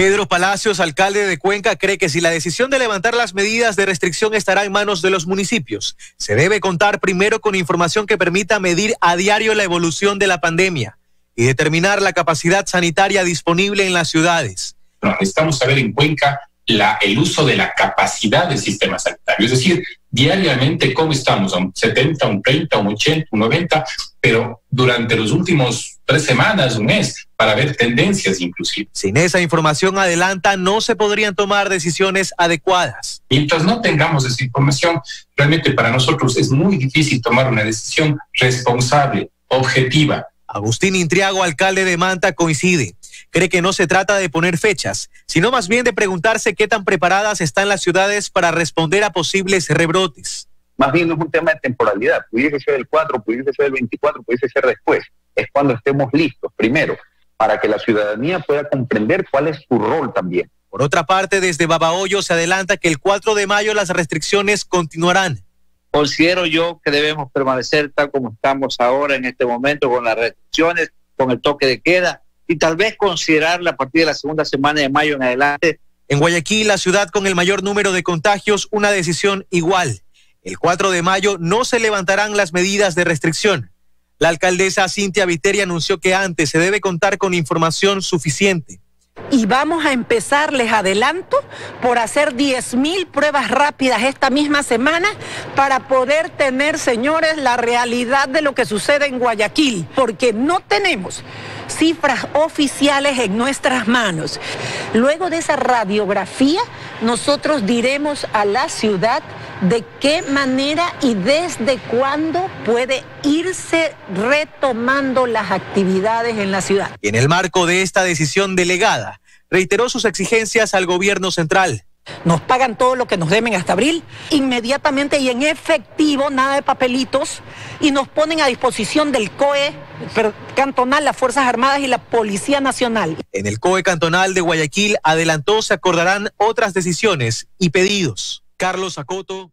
Pedro Palacios, alcalde de Cuenca, cree que si la decisión de levantar las medidas de restricción estará en manos de los municipios, se debe contar primero con información que permita medir a diario la evolución de la pandemia y determinar la capacidad sanitaria disponible en las ciudades. necesitamos saber en Cuenca el uso de la capacidad del sistema sanitario, es decir, diariamente cómo estamos, un 70, un 30, un 80, un 90, pero durante los últimos tres semanas, un mes, para ver tendencias inclusive. Sin esa información adelanta, no se podrían tomar decisiones adecuadas. Mientras no tengamos esa información, realmente para nosotros es muy difícil tomar una decisión responsable, objetiva. Agustín Intriago, alcalde de Manta, coincide cree que no se trata de poner fechas, sino más bien de preguntarse qué tan preparadas están las ciudades para responder a posibles rebrotes. Más bien no es un tema de temporalidad, pudiese ser el 4, pudiese ser el 24, pudiese ser después. Es cuando estemos listos, primero, para que la ciudadanía pueda comprender cuál es su rol también. Por otra parte, desde Babahoyo se adelanta que el 4 de mayo las restricciones continuarán. Considero yo que debemos permanecer tal como estamos ahora en este momento con las restricciones, con el toque de queda y tal vez considerarla a partir de la segunda semana de mayo en adelante. En Guayaquil, la ciudad con el mayor número de contagios, una decisión igual. El 4 de mayo no se levantarán las medidas de restricción. La alcaldesa Cintia Viteri anunció que antes se debe contar con información suficiente y vamos a empezar, les adelanto, por hacer 10 mil pruebas rápidas esta misma semana para poder tener, señores, la realidad de lo que sucede en Guayaquil, porque no tenemos cifras oficiales en nuestras manos. Luego de esa radiografía, nosotros diremos a la ciudad de qué manera y desde cuándo puede irse retomando las actividades en la ciudad. En el marco de esta decisión delegada, reiteró sus exigencias al gobierno central. Nos pagan todo lo que nos deben hasta abril, inmediatamente y en efectivo, nada de papelitos, y nos ponen a disposición del COE cantonal, las Fuerzas Armadas y la Policía Nacional. En el COE cantonal de Guayaquil adelantó se acordarán otras decisiones y pedidos. Carlos Acoto.